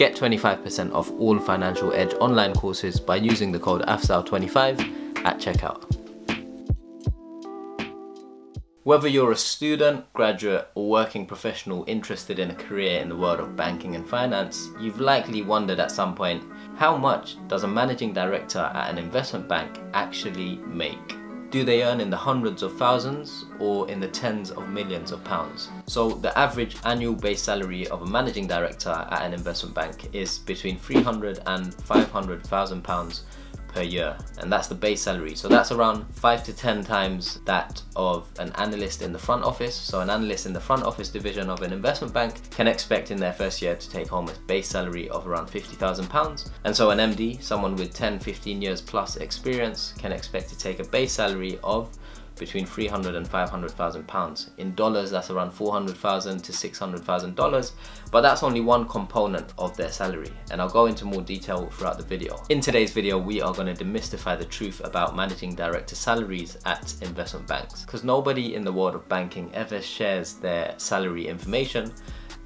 Get 25% off all Financial Edge online courses by using the code AFZAL25 at checkout. Whether you're a student, graduate, or working professional interested in a career in the world of banking and finance, you've likely wondered at some point, how much does a managing director at an investment bank actually make? Do they earn in the hundreds of thousands or in the tens of millions of pounds? So the average annual base salary of a managing director at an investment bank is between 300 and 500,000 pounds per year and that's the base salary. So that's around 5 to 10 times that of an analyst in the front office. So an analyst in the front office division of an investment bank can expect in their first year to take home a base salary of around 50,000 pounds. And so an MD someone with 10 15 years plus experience can expect to take a base salary of between 300 and 500,000 pounds. In dollars, that's around 400,000 to 600,000 dollars, but that's only one component of their salary, and I'll go into more detail throughout the video. In today's video, we are going to demystify the truth about managing director salaries at investment banks, because nobody in the world of banking ever shares their salary information,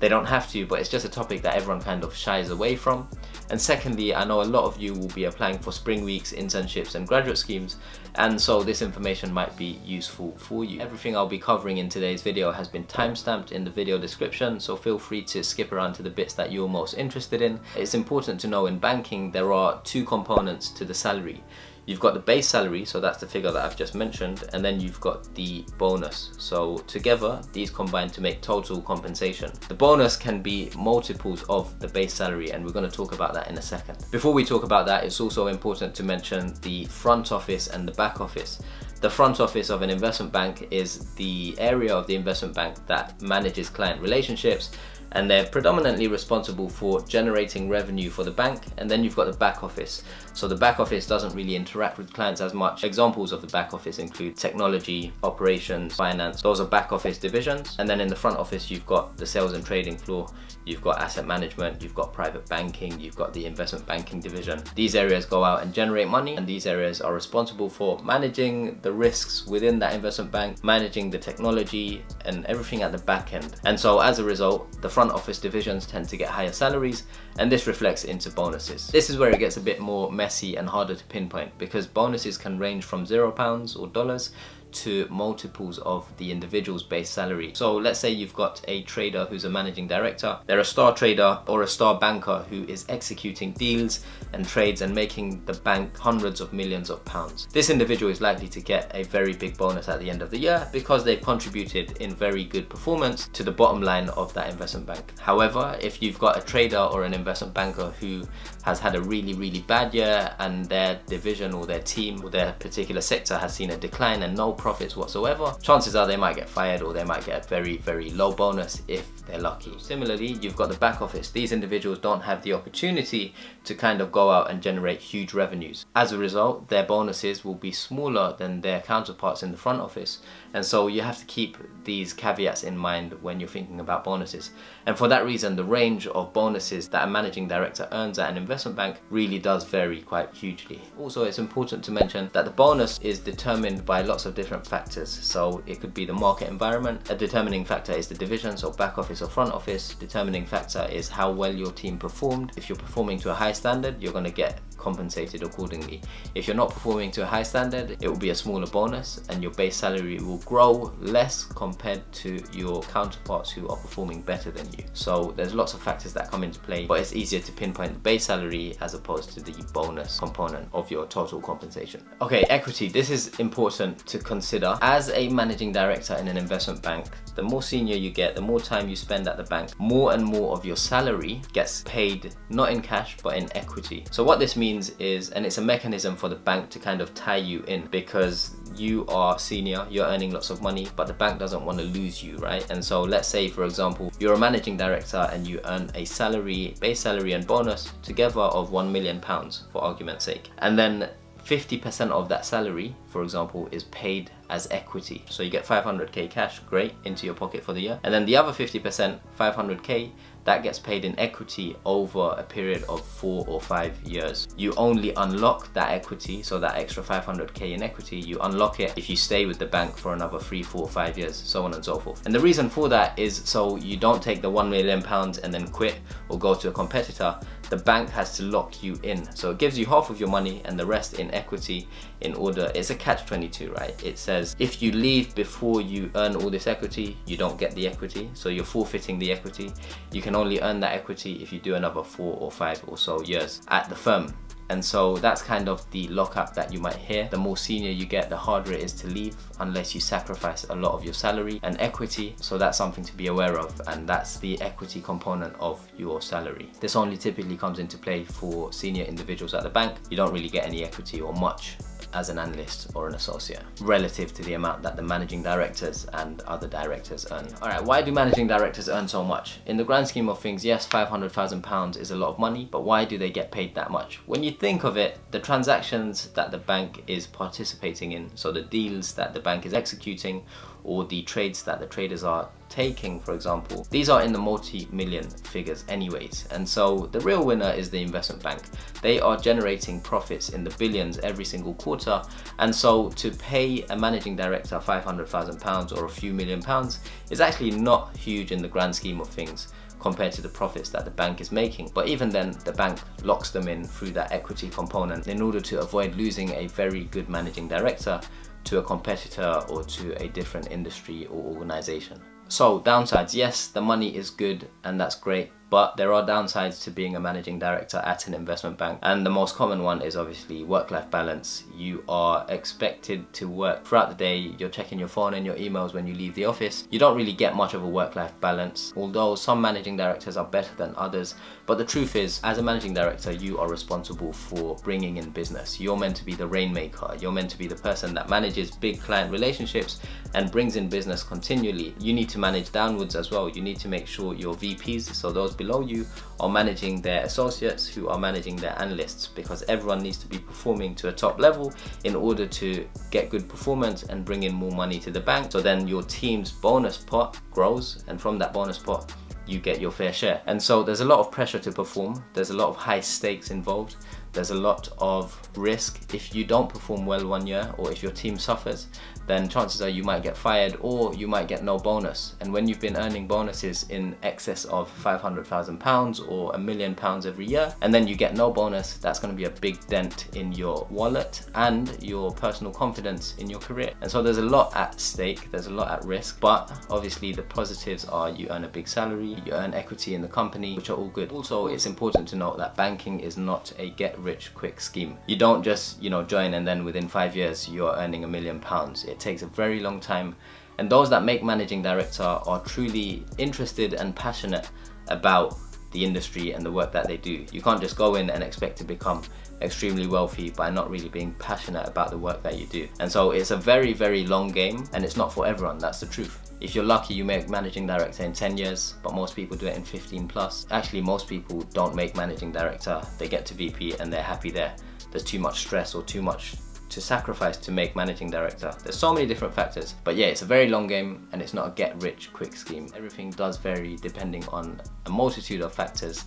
they don't have to, but it's just a topic that everyone kind of shies away from. And secondly, I know a lot of you will be applying for spring weeks, internships and graduate schemes, and so this information might be useful for you. Everything I'll be covering in today's video has been timestamped in the video description, so feel free to skip around to the bits that you're most interested in. It's important to know in banking there are two components to the salary. You've got the base salary, so that's the figure that I've just mentioned, and then you've got the bonus. So together, these combine to make total compensation. The bonus can be multiples of the base salary, and we're gonna talk about that in a second. Before we talk about that, it's also important to mention the front office and the back office. The front office of an investment bank is the area of the investment bank that manages client relationships and they're predominantly responsible for generating revenue for the bank and then you've got the back office. So the back office doesn't really interact with clients as much. Examples of the back office include technology operations finance. Those are back office divisions. And then in the front office you've got the sales and trading floor. You've got asset management. You've got private banking. You've got the investment banking division. These areas go out and generate money and these areas are responsible for managing the risks within that investment bank managing the technology and everything at the back end. And so as a result the front front office divisions tend to get higher salaries and this reflects into bonuses. This is where it gets a bit more messy and harder to pinpoint because bonuses can range from zero pounds or dollars to multiples of the individual's base salary. So let's say you've got a trader who's a managing director, they're a star trader or a star banker who is executing deals and trades and making the bank hundreds of millions of pounds. This individual is likely to get a very big bonus at the end of the year because they've contributed in very good performance to the bottom line of that investment bank. However, if you've got a trader or an investment banker who has had a really, really bad year and their division or their team or their particular sector has seen a decline and no profits whatsoever, chances are they might get fired or they might get a very, very low bonus if they're lucky. Similarly, you've got the back office. These individuals don't have the opportunity to kind of go out and generate huge revenues. As a result, their bonuses will be smaller than their counterparts in the front office. And so you have to keep these caveats in mind when you're thinking about bonuses. And for that reason, the range of bonuses that a managing director earns at an investment bank really does vary quite hugely. Also, it's important to mention that the bonus is determined by lots of different factors. So it could be the market environment. A determining factor is the division, so back office or front office. Determining factor is how well your team performed. If you're performing to a high standard, you're going to get compensated accordingly. If you're not performing to a high standard, it will be a smaller bonus and your base salary will grow less compared to your counterparts who are performing better than you. So there's lots of factors that come into play, but it's easier to pinpoint the base salary as opposed to the bonus component of your total compensation. Okay, equity. This is important to consider. As a managing director in an investment bank, the more senior you get, the more time you spend at the bank, more and more of your salary gets paid not in cash, but in equity. So what this means is, and it's a mechanism for the bank to kind of tie you in because you are senior, you're earning lots of money, but the bank doesn't want to lose you, right? And so let's say, for example, you're a managing director and you earn a salary, base salary and bonus together of one million pounds for argument's sake. And then 50% of that salary, for example, is paid as equity. So you get 500k cash, great, into your pocket for the year. And then the other 50%, 500k, that gets paid in equity over a period of four or five years. You only unlock that equity, so that extra 500k in equity, you unlock it if you stay with the bank for another three, four, five years, so on and so forth. And the reason for that is so you don't take the one million pounds and then quit or go to a competitor the bank has to lock you in. So it gives you half of your money and the rest in equity in order, it's a catch 22, right? It says if you leave before you earn all this equity, you don't get the equity. So you're forfeiting the equity. You can only earn that equity if you do another four or five or so years at the firm. And so that's kind of the lockup that you might hear. The more senior you get, the harder it is to leave unless you sacrifice a lot of your salary and equity. So that's something to be aware of and that's the equity component of your salary. This only typically comes into play for senior individuals at the bank. You don't really get any equity or much as an analyst or an associate relative to the amount that the managing directors and other directors earn. All right, why do managing directors earn so much? In the grand scheme of things, yes, £500,000 is a lot of money, but why do they get paid that much? When you think of it, the transactions that the bank is participating in, so the deals that the bank is executing or the trades that the traders are taking, for example, these are in the multi-million figures anyways. And so the real winner is the investment bank. They are generating profits in the billions every single quarter. And so to pay a managing director 500,000 pounds or a few million pounds is actually not huge in the grand scheme of things compared to the profits that the bank is making. But even then, the bank locks them in through that equity component in order to avoid losing a very good managing director to a competitor or to a different industry or organization. So downsides, yes, the money is good and that's great, but there are downsides to being a managing director at an investment bank. And the most common one is obviously work-life balance. You are expected to work throughout the day. You're checking your phone and your emails when you leave the office. You don't really get much of a work-life balance, although some managing directors are better than others. But the truth is, as a managing director, you are responsible for bringing in business. You're meant to be the rainmaker. You're meant to be the person that manages big client relationships and brings in business continually. You need to manage downwards as well. You need to make sure your VPs, so those below you are managing their associates who are managing their analysts because everyone needs to be performing to a top level in order to get good performance and bring in more money to the bank. So then your team's bonus pot grows and from that bonus pot you get your fair share. And so there's a lot of pressure to perform. There's a lot of high stakes involved. There's a lot of risk. If you don't perform well one year or if your team suffers, then chances are you might get fired or you might get no bonus. And when you've been earning bonuses in excess of £500,000 or a million pounds every year, and then you get no bonus, that's gonna be a big dent in your wallet and your personal confidence in your career. And so there's a lot at stake, there's a lot at risk, but obviously the positives are you earn a big salary, you earn equity in the company, which are all good. Also, it's important to note that banking is not a get rich quick scheme. You don't just, you know, join and then within five years you're earning a million pounds it takes a very long time and those that make managing director are truly interested and passionate about the industry and the work that they do. You can't just go in and expect to become extremely wealthy by not really being passionate about the work that you do. And so it's a very, very long game and it's not for everyone, that's the truth. If you're lucky, you make managing director in 10 years, but most people do it in 15 plus. Actually, most people don't make managing director. They get to VP and they're happy there. There's too much stress or too much to sacrifice to make managing director. There's so many different factors, but yeah, it's a very long game and it's not a get rich quick scheme. Everything does vary depending on a multitude of factors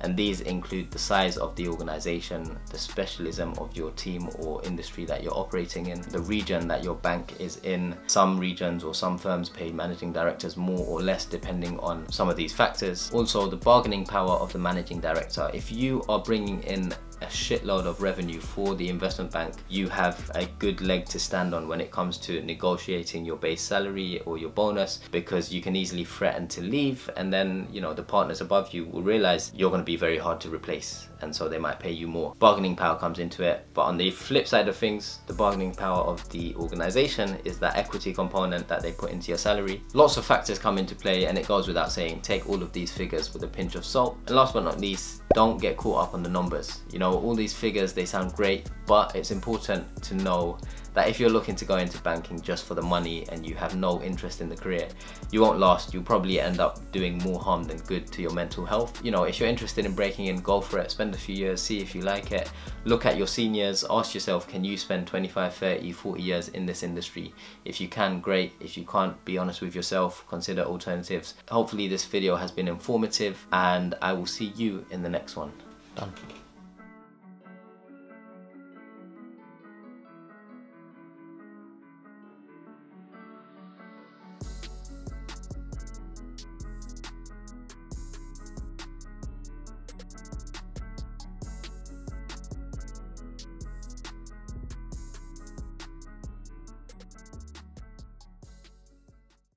and these include the size of the organization, the specialism of your team or industry that you're operating in, the region that your bank is in. Some regions or some firms pay managing directors more or less depending on some of these factors. Also, the bargaining power of the managing director. If you are bringing in a shitload of revenue for the investment bank, you have a good leg to stand on when it comes to negotiating your base salary or your bonus because you can easily threaten to leave and then, you know, the partners above you will realize you're going to be very hard to replace and so they might pay you more. Bargaining power comes into it, but on the flip side of things, the bargaining power of the organization is that equity component that they put into your salary. Lots of factors come into play and it goes without saying, take all of these figures with a pinch of salt. And last but not least, don't get caught up on the numbers. You know, all these figures, they sound great, but it's important to know that if you're looking to go into banking just for the money and you have no interest in the career, you won't last. You'll probably end up doing more harm than good to your mental health. You know, if you're interested in breaking in, go for it. Spend a few years, see if you like it. Look at your seniors, ask yourself, can you spend 25, 30, 40 years in this industry? If you can, great. If you can't, be honest with yourself, consider alternatives. Hopefully this video has been informative and I will see you in the next one. Done.